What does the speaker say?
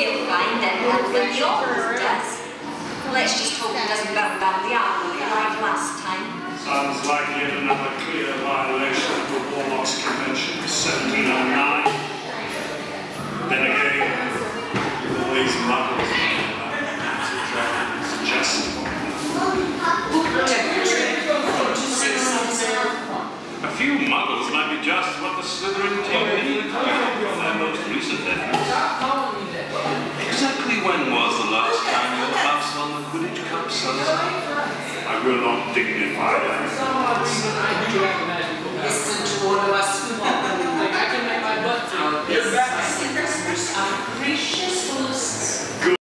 You'll find that Edward yours does. Let's just hope it doesn't burn down the armory like last time. Sounds like yet another clear violation of the Warlocks Convention of 1709. Then again, all these muggles it's just A few muggles might be just what the Slytherin team needed will not dignify that.